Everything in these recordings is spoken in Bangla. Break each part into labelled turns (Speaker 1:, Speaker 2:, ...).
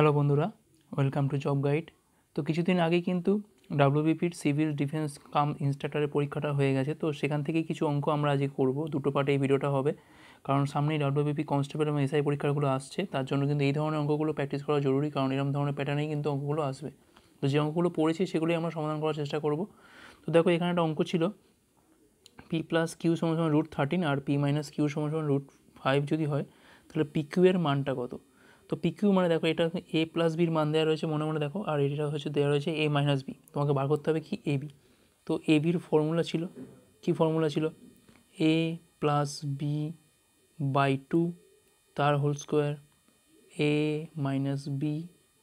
Speaker 1: হ্যালো বন্ধুরা, ওয়েলকাম টু জব গাইড। তো কিছুদিন আগে কিন্তু ডাব্লিউবিপির সিভিল ডিফেন্স কাম ইনস্ট্রাক্টরের পরীক্ষাটা হয়ে গেছে। তো সেখান থেকে কিছু অঙ্ক আমরা আজকে করব। দুটো পার্টে এই ভিডিওটা হবে। কারণ সামনেই ডাব্লিউবিপি কনস্টেবল এবং এসআই পরীক্ষাগুলো আসছে। তার জন্য কিন্তু এই ধরনের অঙ্কগুলো প্র্যাকটিস করা জরুরি। কারণ এরকম ধরনের প্যাটার্নেই কিন্তু অঙ্কগুলো আসবে। তো যে অঙ্কগুলো পড়েছি সেগুলোই আমরা সমাধান করার চেষ্টা করব। তো দেখো, এখানে একটা অঙ্ক ছিল। পি প্লাস কিউ সমান রুট থার্টিন আর পি মাইনাস কিউ সমান রুট ফাইভ যদি হয়, তাহলে পি কিউ এর মানটা কত? তো পি কিউ মানে দেখো এটা এ প্লাস বির মান দেওয়া রয়েছে মনে মনে দেখো, আর এটা হচ্ছে দেওয়া রয়েছে এ মাইনাস বি তোমাকে বার করতে হবে কি এ বি তো এ বির ফর্মুলা ছিল, কি ফর্মুলা ছিল? A plus B by two তার whole square A minus B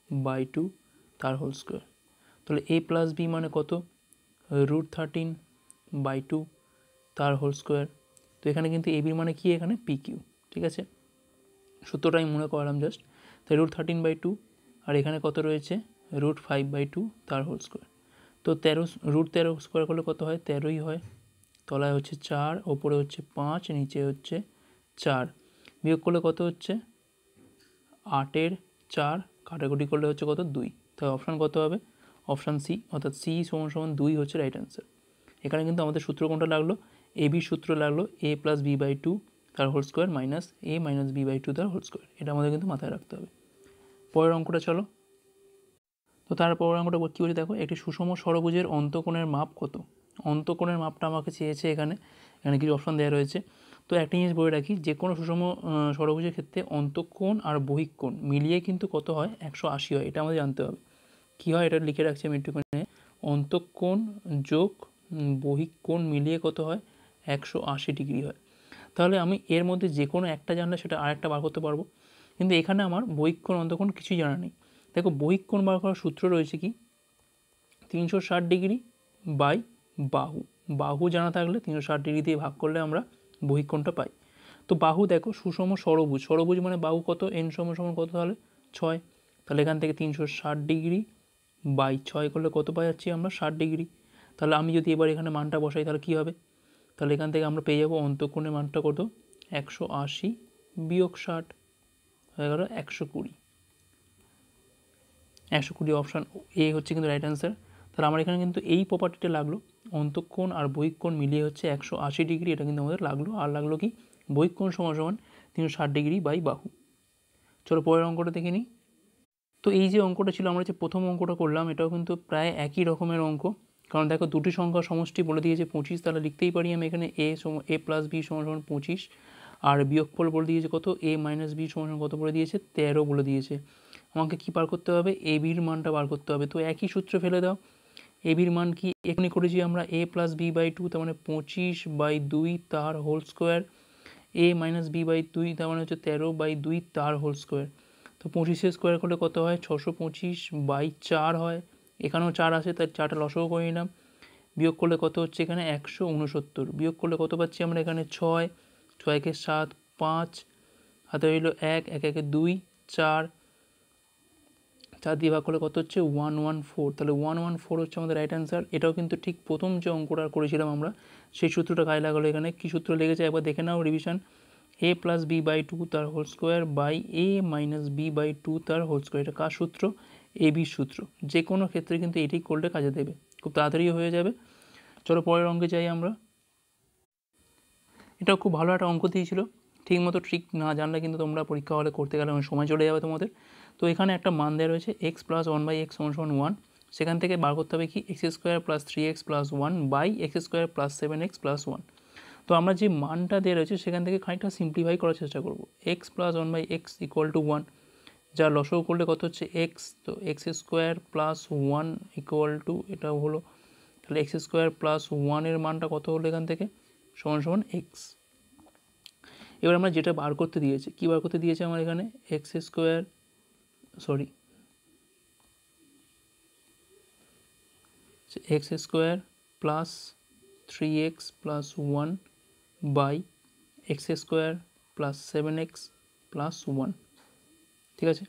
Speaker 1: by two তার হোল স্কোয়ার তাহলে এ প্লাস বি মানে কত? রুট থার্টিন বাই টু তার হোল স্কোয়ার তো এখানে কিন্তু এ বির মানে কি এখানে? পি কিউ ঠিক আছে? সূত্রটা আমি মনে করালাম জাস্ট তাই রুট থার্টিন বাই টু আর এখানে কত রয়েছে? রুট ফাইভ বাই টু তার হোল স্কোয়ার তো তেরো রুট তেরো স্কোয়ার করলে কত হয়? তেরোই হয়। তলায় হচ্ছে চার, ওপরে হচ্ছে পাঁচ, নিচে হচ্ছে চার। বিয়োগ করলে কত হচ্ছে? আটের চার কাটাকুটি করলে হচ্ছে কত? দুই। তাই অপশান কত হবে? অপশান সি অর্থাৎ সি সমান সমান দুই হচ্ছে রাইট অ্যান্সার এখানে কিন্তু আমাদের সূত্র কোনটা লাগল? এ বি সূত্র লাগল A plus B by two তার whole square minus A minus B by two তার হোল স্কোয়ার এটা আমাদের কিন্তু মাথায় রাখতে হবে। পরের অঙ্কটা চলো। তো তার পরের অঙ্কটা কী বলছে দেখো, একটি সুষম ষড়ভুজের অন্তকোণের মাপ কত? অন্তকোণের মাপটা আমাকে চেয়েছে এখানে। এখানে কিছু অপশন দেওয়া রয়েছে। তো একটা জিনিস বলে রাখি, যে কোনো সুষম ষড়ভুজের ক্ষেত্রে অন্তঃকোণ আর বহিকোণ মিলিয়ে কিন্তু কত হয়? একশো আশি হয়, এটা আমাদের জানতে হবে। কী হয়? এটা লিখে রাখছি আমি একটুখানি। অন্তঃকোণ যোগ বহিকোণ মিলিয়ে কত হয়? একশো আশি ডিগ্রি হয়। তাহলে আমি এর মধ্যে যে কোনো একটা জানলে সেটা আরেকটা বার করতে পারব। কিন্তু এখানে আমার বহিক্ষণ অন্তক্ষণ কিছুই জানা নেই। দেখো বহিক্ষণ বার করার সূত্র রয়েছে কি? তিনশো ষাট ডিগ্রি বাই বাহু। বাহু জানা থাকলে তিনশো ষাট ডিগ্রি দিয়ে ভাগ করলে আমরা বহিক্ষণটা পাই। তো বাহু দেখো সুষম ষড়ভুজ ষড়ভুজ মানে বাহু কত? এন সম সমান কত তাহলে? ছয়। তাহলে এখান থেকে তিনশো ষাট ডিগ্রি বাই ছয় করলে কত পাই যাচ্ছি? আমরা ষাট ডিগ্রি। তাহলে আমি যদি এবার এখানে মানটা বসাই, তাহলে কী হবে? তাহলে এখান থেকে আমরা পেয়ে যাব অন্তঃকোণের মানটা কত? একশো আশি বিয়োগ ষাট। হয়ে গেল একশো কুড়ি। একশো কুড়ি অপশান এ হচ্ছে কিন্তু রাইট অ্যান্সার তাহলে আমার এখানে কিন্তু এই প্রপার্টিটা লাগল। অন্তঃকোণ আর বহিকোণ মিলিয়ে হচ্ছে একশো আশি ডিগ্রি। এটা কিন্তু আমাদের লাগল। আর লাগল কি? বহিকোণ সমান সমান তিনশো ষাট ডিগ্রি বাই বাহু। চলো পরের অঙ্কটা দেখে নিই। তো এই যে অঙ্কটা ছিল, আমরা যে প্রথম অঙ্কটা করলাম, এটাও কিন্তু প্রায় একই রকমের অঙ্ক। কারণ দেখো, দুটি সংখ্যা সমষ্টি বলে দিয়েছে পঁচিশ, তাহলে লিখতেই পারি আমি এখানে এ সম এ প্লাস বি সমান সমান পঁচিশ। আর বিয়োগফল বলে দিয়েছে কত? এ মাইনাস বি সমান কত বলে দিয়েছে? তেরো বলে দিয়েছে। আমাকে কী বার করতে হবে? এ বির মানটা বার করতে হবে। তো একই সূত্র ফেলে দাও। এ বির মান কি? এখানে করেছি আমরা A plus B by two তার মানে পঁচিশ বাই দুই তার whole square A minus B by দুই, তার মানে হচ্ছে তেরো বাই দুই তার হোল স্কোয়ার তো পঁচিশের স্কোয়ার করলে কত হয়? ছশো পঁচিশ বাই চার হয়। এখানেও চার আছে তার চারটা লসও করে নিলাম বিয়োগ করলে কত হচ্ছে এখানে? একশো উনসত্তর। বিয়োগ করলে কত পাচ্ছি আমরা এখানে? ছয়। ছয়কে সাত, পাঁচ, হাতে রইল এক এক, একে দুই, চার। চার দিয়ে ভাগ করলে কত হচ্ছে? One one, four. তাহলে ওয়ান ওয়ান, ফোর হচ্ছে আমাদের রাইট অ্যান্সার এটাও কিন্তু ঠিক প্রথম যে অঙ্কটা করেছিলাম আমরা, সেই সূত্রটা কাজে লাগালো এখানে। কী সূত্র লেগেছে? একবার দেখে নাও revision A plus B by two তার whole square by A minus B by two তার হোল স্কোয়ার এটা কার সূত্র? এ বি সূত্র। যে কোনো ক্ষেত্রে কিন্তু এটি করলে কাজে দেবে। খুব তাড়াতাড়ি হয়ে যাবে। চলো পরের অঙ্কে যাই আমরা। এটাও খুব ভালো একটা অঙ্ক দিয়েছিল। ঠিক মতো ট্রিক না জানলে কিন্তু তোমরা পরীক্ষা হলে করতে গেলে অনেক সময় চলে যাবে তোমাদের। তো এখানে একটা মান দেওয়া রয়েছে X plus one by X সমান ওয়ান সেখান থেকে বার করতে হবে কি? X square plus three X plus one by X square plus seven X plus one তো আমরা যে মানটা দেওয়া রয়েছে, সেখান থেকে খানিকটা সিম্পলিফাই করার চেষ্টা করব। X plus one by X equal to one যা লসও করলে কত হচ্ছে? এক্স তো X square plus one equal to এটাও হলো। তাহলে এক্স স্কোয়ার প্লাস ওয়ানের মানটা কত হলো এখান থেকে? সমান সমান এক্স এবার আমরা যেটা বার করতে দিয়েছি, কী বার করতে দিয়েছে আমার এখানে? X square sorry X square plus three X plus one by X square plus seven X plus one ঠিক আছে?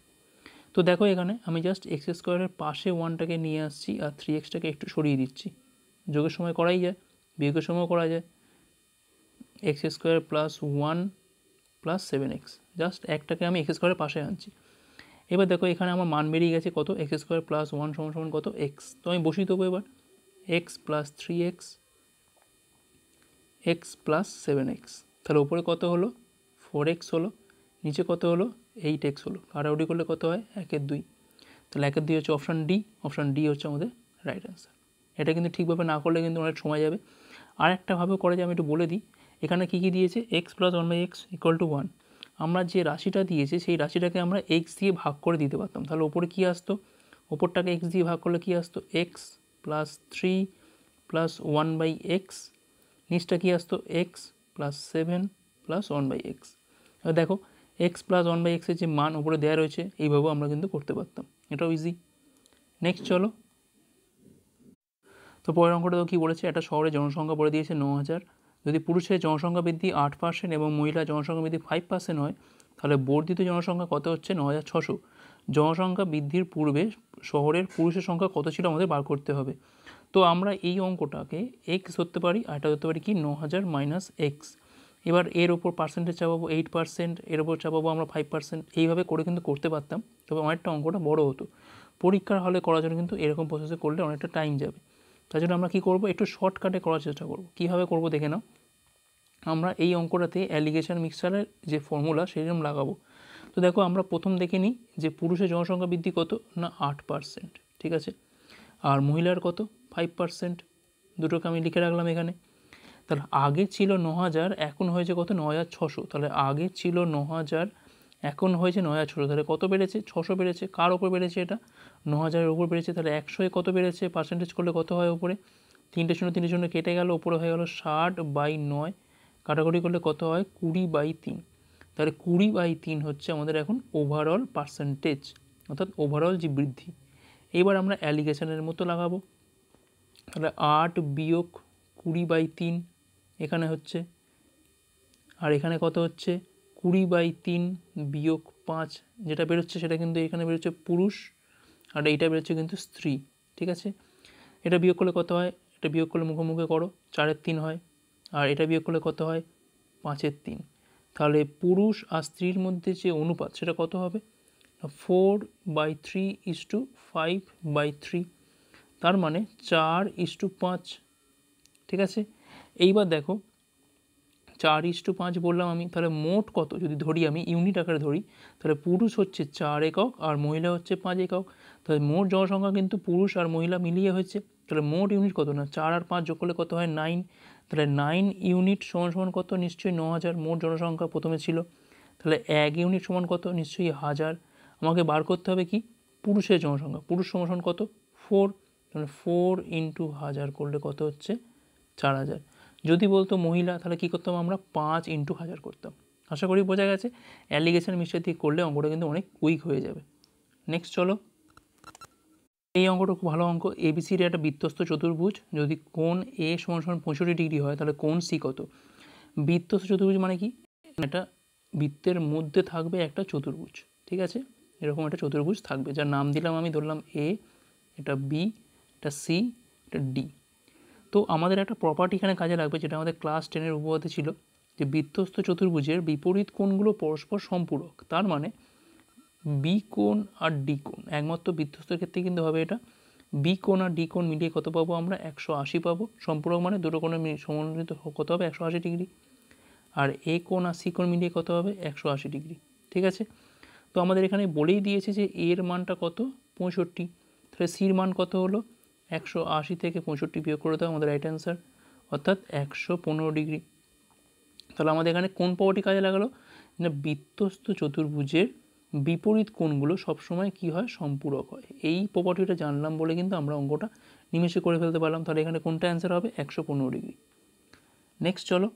Speaker 1: তো দেখো এখানে আমি জাস্ট এক্স স্কোয়ারের পাশে ওয়ানটাকে নিয়ে আসছি আর থ্রি এক্সটাকে একটু সরিয়ে দিচ্ছি। যোগের সময় করাই যায়, বিয়োগের সময়ও করা যায়। X square plus one plus seven X. Just একটাকে আমি এক্স স্কোয়ারের পাশে আনছি। এবার দেখো এখানে আমার মান বেরিয়ে গেছে কত? এক্স স্কোয়ার প্লাস ওয়ান সমান সমান কত? এক্স। তো আমি বসিয়ে দেবো এবার। X plus three X. X plus seven X. তাহলে উপরে কত হলো? ফোর এক্স হলো। নিচে কত হলো? এইট এক্স হলো। কাটাকুটি করলে কত হয়? একের দুই। তাহলে একের দুই হচ্ছে অপশান ডি। অপশান ডি হচ্ছে আমাদের রাইট অ্যান্সার। এটা কিন্তু ঠিকভাবে না করলে কিন্তু অনেক সময় যাবে। আর একটাভাবে করে যে আমি একটু বলে দিই। এখানে কী কী দিয়েছে? X plus one by X equal to one আমরা যে রাশিটা দিয়েছে, সেই রাশিটাকে আমরা এক্স দিয়ে ভাগ করে দিতে পারতাম। তাহলে ওপরে কী আসতো? ওপরটাকে এক্স দিয়ে ভাগ করলে কী আসতো? X plus three plus one by X নিচটা কী আসতো? X plus seven plus one by X এবার দেখো এক্স প্লাস ওয়ান বাই এক্সের যে মান ওপরে দেওয়া রয়েছে, এইভাবেও আমরা কিন্তু করতে পারতাম। এটাও ইজি নেক্সট চলো। তো পরের অঙ্কটা তো কী বলেছে? একটা শহরে জনসংখ্যা বলে দিয়েছে ন হাজার। যদি পুরুষের জনসংখ্যা বৃদ্ধি আট পার্সেন্ট এবং মহিলা জনসংখ্যা বৃদ্ধি ফাইভ পার্সেন্ট হয়, তাহলে বর্ধিত জনসংখ্যা কত হচ্ছে? ন হাজার ছশো। জনসংখ্যা বৃদ্ধির পূর্বে শহরের পুরুষের সংখ্যা কত ছিল আমাদের বার করতে হবে। তো আমরা এই অঙ্কটাকে এক্স ধরতে পারি আর এটা ধরতে পারি কি? ন হাজার মাইনাস এক্স এবার এর ওপর পার্সেন্টেজ চাপাবো এইট পার্সেন্ট এর ওপর চাপাবো আমরা ফাইভ পার্সেন্ট এইভাবে করে কিন্তু করতে পারতাম, তবে অনেকটা অঙ্কটা বড় হতো। পরীক্ষার হলে করার জন্য কিন্তু এরকম প্রসেসে করলে অনেকটা টাইম যাবে। তার জন্য আমরা কী করব? একটু শর্টকাটে করার চেষ্টা করব। কীভাবে করব দেখে নাও। আমরা এই অঙ্কটাতে অ্যালিগেশন মিক্সচারের যে ফর্মুলা সেরকম লাগাবো। তো দেখো, আমরা প্রথম দেখে নিই যে পুরুষের জনসংখ্যা বৃদ্ধি কত? না, আট পার্সেন্ট ঠিক আছে? আর মহিলার কত? ফাইভ পার্সেন্ট দুটোকে আমি লিখে রাখলাম এখানে। তাহলে আগে ছিল ন হাজার এখন হয়েছে কত? ন হাজার ছশো। তাহলে আগে ছিল ন হাজার এখন হয়েছে ন হাজার ছশো তাহলে কত বেড়েছে? ছশো বেড়েছে। কার ওপর বেড়েছে এটা? ন হাজারের ওপর বেড়েছে, তাহলে একশোয় কত বেড়েছে? পার্সেন্টেজ করলে কত হয় ওপরে? তিনটে শূন্য তিনটে শূন্য কেটে গেল, ওপরে হয়ে গেল ষাট বাই নয়। কাটাকুটি করলে কত হয়? কুড়ি বাই তিন। তাহলে কুড়ি বাই তিন হচ্ছে আমাদের এখন ওভারঅল পার্সেন্টেজ অর্থাৎ ওভারঅল যে বৃদ্ধি। এবার আমরা অ্যালিগেশনের মতো লাগাবো। তাহলে আট বিয়োগ কুড়ি বাই তিন, এখানে হচ্ছে। আর এখানে কত হচ্ছে? কুড়ি বাই তিন বিয়োগ পাঁচ যেটা বেরোচ্ছে সেটা কিন্তু এখানে বেরোচ্ছে পুরুষ, আর এইটা বেরোচ্ছে কিন্তু স্ত্রী, ঠিক আছে? এটা বিয়োগ করলে কত হয়? এটা বিয়োগ করলে মুখোমুখি করো, চারের তিন হয়, আর এটা বিয়োগ করলে কত হয়? পাঁচের তিন। তাহলে পুরুষ আর স্ত্রীর মধ্যে যে অনুপাত সেটা কত হবে? Four by three is to five by three, তার মানে চার ইস টু পাঁচ, ঠিক আছে? এইবার দেখো চার ইস টু পাঁচ বললাম আমি, তাহলে মোট কত? যদি ধরি আমি ইউনিট আকারে ধরি, তাহলে পুরুষ হচ্ছে চার একক আর মহিলা হচ্ছে পাঁচ একক। তাহলে মোট জনসংখ্যা কিন্তু পুরুষ আর মহিলা মিলিয়ে হচ্ছে তাহলে মোট ইউনিট কত না? চার আর পাঁচ যোগ করলে কত হয়? নাইন তাহলে নাইন ইউনিট সমান সমান কত? নিশ্চয়ই ন হাজার। মোট জনসংখ্যা প্রথমে ছিল। তাহলে এক ইউনিট সমান কত? নিশ্চয়ই হাজার। আমাকে বার করতে হবে কি? পুরুষের জনসংখ্যা। পুরুষ সমান কত? ফোর তাহলে ফোর ইন্টু হাজার করলে কত হচ্ছে? চার হাজার। যদি বলতো মহিলা, তাহলে কী করতাম আমরা? পাঁচ ইন্টু হাজার করতাম। আশা করি বোঝা গেছে? অ্যালিগেশন মিক্সচার দিয়ে করলে অঙ্কটা কিন্তু অনেক উইক হয়ে যাবে। নেক্সট চলো। এই অঙ্কটা খুব ভালো অঙ্ক। এবিসির একটা বৃত্তস্ত চতুর্ভুজ। যদি কোন এ সমান সমান পঁয়ষট্টি ডিগ্রি হয়, তাহলে কোন সি কত? বৃত্তস্ত চতুর্ভুজ মানে কি? একটা বৃত্তের মধ্যে থাকবে একটা চতুর্ভুজ। ঠিক আছে? এরকম একটা চতুর্ভুজ থাকবে। যার নাম দিলাম আমি, ধরলাম এ এটা বি এটা সি এটা ডি তো আমাদের একটা প্রপার্টি এখানে কাজে লাগবে যেটা আমাদের ক্লাস টেনের উপপাদ্য ছিল, যে বৃত্তস্থ চতুর্ভুজের বিপরীত কোণগুলো পরস্পর সম্পূরক। তার মানে বি কোণ আর ডি কোণ, একমাত্র বৃত্তস্থের ক্ষেত্রে কিন্তু হবে এটা। বি কোণ আর ডি কোণ মিলিয়ে কত পাবো আমরা? একশো আশি পাবো। সম্পূরক মানে দুটো কোণে সমন্বিত কত হবে? একশো আশি ডিগ্রি। আর এ কোণ আর সি কোণ মিলিয়ে কত হবে? একশো আশি ডিগ্রি। ঠিক আছে? তো আমাদের এখানে বলেই দিয়েছে যে এর মানটা কত? পঁয়ষট্টি। তাহলে সির মান কত হলো? একশো আশি থেকে পঁয়ষট্টি বিয়োগ করে দেওয়া আমাদের রাইট অ্যান্সার অর্থাৎ একশো পনেরো ডিগ্রি তাহলে আমাদের এখানে কোন পাওয়াটি কাজে লাগালো? না বৃত্তস্থ চতুর্ভুজের বিপরীত কোণগুলো সবসময় কি হয়? সম্পূরক হয়। এই প্রপার্টিটা জানলাম বলে কিন্তু আমরা অঙ্কটা নিমেষে করে ফেলতে পারলাম। তাহলে এখানে কোনটা অ্যান্সার হবে? একশো পনেরো ডিগ্রি নেক্সট চলো।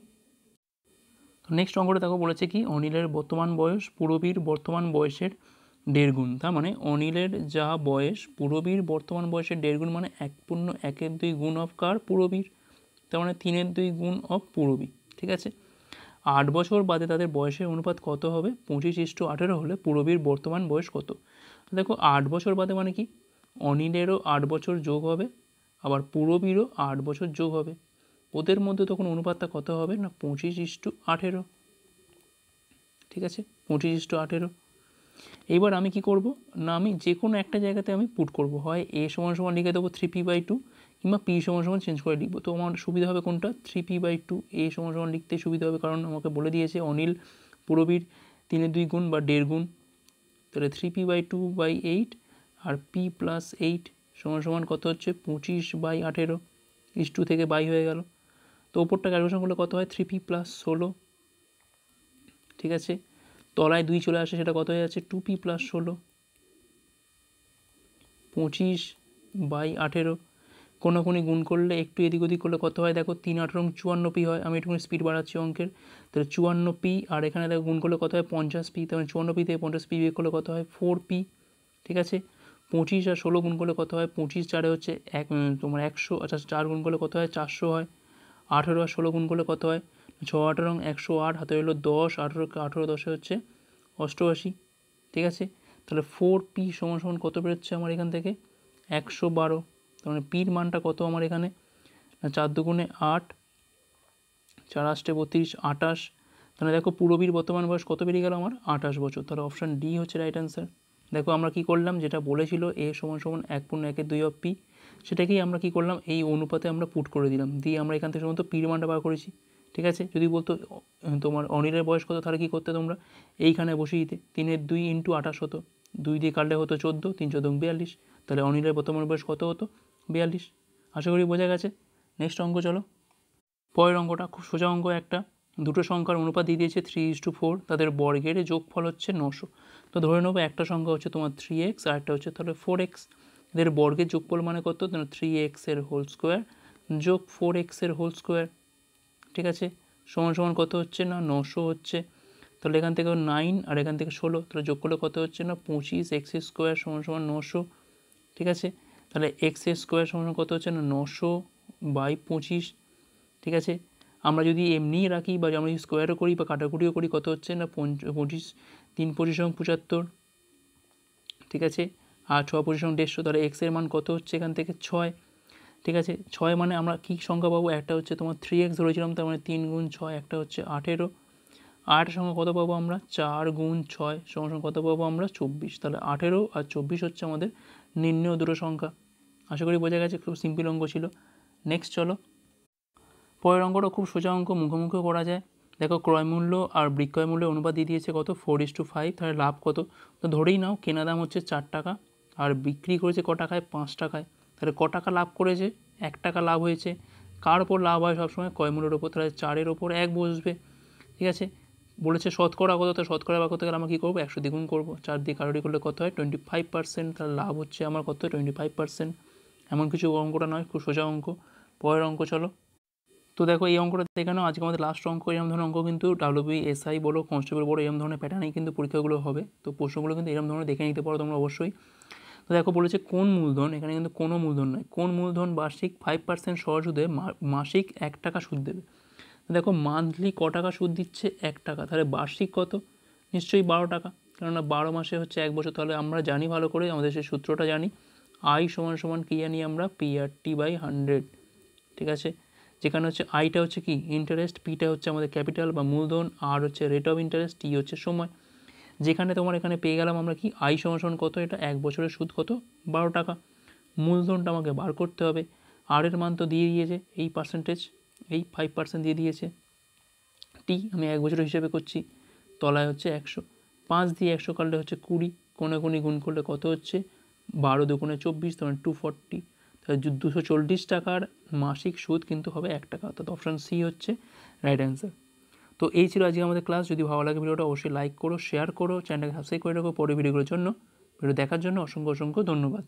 Speaker 1: নেক্সট অঙ্কটা দেখো বলেছে কি, অনিলের বর্তমান বয়স, পুরবীর বর্তমান বয়সের দেড় গুণ। তার মানে অনিলের যা বয়স, পুরবীর বর্তমান বয়সের দেড় গুণ মানে এক পূর্ণ একের দুই গুণ অফ কার? পুরবীর। তার মানে তিনের দুই গুণ অফ পুরবী। ঠিক আছে? আট বছর বাদে তাদের বয়সের অনুপাত কত হবে? পঁচিশ ইস্টু আঠেরো হলে পুরবীর বর্তমান বয়স কত? দেখো, আট বছর বাদে মানে কি? অনিলেরও আট বছর যোগ হবে, আবার পুরবীরও আট বছর যোগ হবে। ওদের মধ্যে তখন অনুপাতটা কত হবে? না, পঁচিশ ইস্টু আঠেরো। ঠিক আছে? পঁচিশ ইস্টু আঠেরো। এইবার আমি কি করব? না, আমি যে কোনো একটা জায়গাতে আমি পুট করব। হয় এ সমান সমান লিখে দেবো থ্রি পি বাই টু কিংবা পি সমান সমান চেঞ্জ করে লিখব। তো আমার সুবিধা হবে কোনটা? থ্রি পি বাই টু এ সমান সমান লিখতে সুবিধা হবে কারণ আমাকে বলে দিয়েছে অনিল পুরবীর তিনের দুই গুণ বা দেড় গুণ। তাহলে three P by two by eight R P plus eight সমান সমান কত হচ্ছে? পঁচিশ বাই আঠেরো ইস টু থেকে বাই হয়ে গেল। তো ওপরটা ক্যালকুলেশন করলে কত হয়? থ্রি পি প্লাস ষোলো। ঠিক আছে? তলায় দুই চলে আসে, সেটা কত হয়ে যাচ্ছে? টু পি প্লাস ষোলো। পঁচিশ বাই আঠেরো। কোনো কোনো গুণ করলে একটু এদিক ওদিক করলে কত হয়? দেখো, তিন আঠেরো চুয়ান্ন পি হয়। আমি একটুখানি স্পিড বাড়াচ্ছি অঙ্কের। তাহলে চুয়ান্ন পি আর এখানে দেখো গুণ করলে কত হয়? পঞ্চাশ পি তাহলে চুয়ান্ন পি থেকে পঞ্চাশ পি বিয়োগ করলে কত হয়? ফোর পি ঠিক আছে? পঁচিশ আর ষোলো গুণ করলে কত হয়? পঁচিশ চারে হচ্ছে এক তোমার একশো আচ্ছা চার গুণ করলে কত হয়? চারশো হয়। আঠেরো আর ষোলো গুণ করলে কত হয়? ছ আঠেরো একশো আট হাতে হলো দশ, আঠেরো আঠেরো দশে হচ্ছে অষ্টআশি, ঠিক আছে? তাহলে ফোর পি সমান সমান কত বেরোচ্ছে আমার এখান থেকে? একশো বারো, তার মানে পির মানটা কত আমার এখানে? চার দুগুণে আট, চার আষ্টে বত্রিশ, আটাশ, তাহলে দেখো পুরবীর বর্তমান বয়স কত বেরিয়ে গেল আমার? আঠাশ বছর। তাহলে অপশান ডি হচ্ছে রাইট অ্যান্সার দেখো আমরা কি করলাম? যেটা বলেছিল এ সমান সমান এক পূর্ণ একের দুই অফ পি সেটাকেই আমরা কি করলাম? এই অনুপাতে আমরা পুট করে দিলাম। দিয়ে আমরা এখান থেকে সমস্ত পির মানটা বার করেছি। ঠিক আছে? যদি বলতো তোমার অনিলের বয়স কত? তাহলে কী করতে তোমরা? এইখানে বসিয়ে দিতে। তিনের দুই ইন্টু আঠাশ হতো। দুই দিয়ে কাটলে হতো চোদ্দ, তিন চোদ্দ বিয়াল্লিশ। তাহলে অনিলের বর্তমান বয়স কত হতো? বিয়াল্লিশ। আশা করি বোঝা গেছে। নেক্সট অঙ্ক চলো। পরের অঙ্কটা খুব সোজা অঙ্ক একটা। দুটো সংখ্যার অনুপাত দিয়ে দিয়েছে থ্রি ইস টু ফোর তাদের বর্গের যোগফল হচ্ছে নশো। তো ধরে নেব, একটা সংখ্যা হচ্ছে তোমার থ্রি এক্স আর একটা হচ্ছে তাহলে ফোর এক্স এদের বর্গের যোগফল মানে কত? থ্রি এক্সের হোল স্কোয়ার যোগ ফোর এক্সের হোল স্কোয়ার ঠিক আছে? সমান সমান কত হচ্ছে না? নশো হচ্ছে। তাহলে এখান থেকে নাইন আর এখান থেকে ষোলো, তাহলে যোগ করলে কত হচ্ছে না? পঁচিশ এক্স স্কোয়ার সমান সমান নশো। ঠিক আছে? তাহলে এক্স স্কোয়ার সমান কত হচ্ছে না? নশো বাই পঁচিশ। ঠিক আছে? আমরা যদি এমনিই রাখি বা আমরা যদি স্কোয়ারও করি বা কাটাকুটিও করি, কত হচ্ছে না? পঁচিশ, তিন পঁচিশ পঁচাত্তর। ঠিক আছে? আর ছ পঁচিশ দেড়শো, তাহলে এক্সের মান কত হচ্ছে এখান থেকে? ছয়। ঠিক আছে? ছয় মানে আমরা কী সংখ্যা পাবো? একটা হচ্ছে তোমার থ্রি এক্স ধরেছিলাম, তার মানে তিন গুণ ছয়, একটা হচ্ছে আঠেরো। আট সংখ্যা কত পাবো আমরা? চার গুণ ছয় সঙ্গে সঙ্গে কত পাবো আমরা? চব্বিশ। তাহলে আঠেরো আর চব্বিশ হচ্ছে আমাদের নিম্ন দুটো সংখ্যা। আশা করি বোঝা গেছে, খুব সিম্পল অঙ্ক ছিল। নেক্সট চলো। পরের অঙ্কটা খুব সোজা অঙ্ক, মুখোমুখি করা যায়। দেখো ক্রয় মূল্য আর বিক্রয় মূল্যের অনুপাত দিয়ে দিয়েছে কত? ফোর ইস টু ফাইভ তাহলে লাভ কত? তো ধরেই নাও কেনা দাম হচ্ছে চার টাকা, আর বিক্রি করেছে ক টাকায়? পাঁচ টাকায়। তাহলে ক টাকা লাভ করেছে? এক টাকা লাভ হয়েছে। কার ওপর লাভ হয়? সবসময় ক্রয় মূল্যের ওপর? তাহলে চারের ওপর এক বসবে। ঠিক আছে? বলেছে শতকরা কত? তো শতকরা বা করতে গেলে আমরা কী করব? একশো দ্বিগুণ করব। চার দিয়ে কারোরি করলে কত হয়? টোয়েন্টি ফাইভ পার্সেন্ট তার লাভ হচ্ছে আমার কত? টোয়েন্টি ফাইভ পার্সেন্ট এমন কিছু অঙ্কটা নয়, খুব সোজা অঙ্ক। পরের অঙ্ক চলো। তো দেখো এই অঙ্কটা দেখে নাও। আজকে আমাদের লাস্ট অঙ্ক এরকম ধরনের অঙ্ক কিন্তু ডাব্লিউবি এসআই বলো কনস্টেবল বলো এরকম ধরনের প্যাটার্নেই কিন্তু পরীক্ষাগুলো হবে। তো প্রশ্নগুলো কিন্তু এরকম ধরনের দেখে নিতে পারো তোমরা অবশ্যই। তো দেখো বলেছে কোন মূলধন, এখানে কিন্তু কোনো মূলধন নয়, কোন মূলধন বার্ষিক ফাইভ পার্সেন্ট সহজ সুদে মাসিক এক টাকা সুদ দেবে। দেখো মান্থলি ক টাকা সুদ দিচ্ছে? এক টাকা। তাহলে বার্ষিক কত? নিশ্চয়ই বারো টাকা। কেননা বারো মাসে হচ্ছে এক বছর। তাহলে আমরা জানি ভালো করে, আমাদের সেই সূত্রটা জানি। আই সমান সমান কী জানি আমরা? P R T by hundred ঠিক আছে? যেখানে হচ্ছে আইটা হচ্ছে কি? ইন্টারেস্ট পিটা হচ্ছে আমাদের ক্যাপিটাল বা মূলধন, আর হচ্ছে রেট অফ ইন্টারেস্ট টি হচ্ছে সময়। যেখানে তোমার এখানে পেয়ে গেলাম আমরা কি? আই সমান সমান কত? এটা এক বছরের সুদ কত? বারো টাকা। মূলধনটা আমাকে বার করতে হবে। আর এর মান তো দিয়ে দিয়েছে। এই পার্সেন্টেজ এই ফাইভ পার্সেন্ট দিয়ে দিয়েছে। টি আমি এক বছরের হিসেবে করছি। তলায় হচ্ছে একশো। পাঁচ দিয়ে একশো কাটলে হচ্ছে কুড়ি। কোনে কোনি গুণ করলে কত হচ্ছে? বারো দুগুণে চব্বিশ তখন টু ফর্টি তাহলে দুশো চল্লিশ টাকার মাসিক সুদ কিন্তু হবে এক টাকা। অর্থাৎ অপশান সি হচ্ছে রাইট অ্যান্সার তো এই ছিল আজকে আমাদের ক্লাস যদি ভালো লাগে ভিডিওটা অবশ্যই লাইক করো শেয়ার করো চ্যানেলটাকে সাবস্ক্রাইব করে রাখো। পরে ভিডিওগুলোর জন্য, ভিডিও দেখার জন্য অসংখ্য অসংখ্য ধন্যবাদ।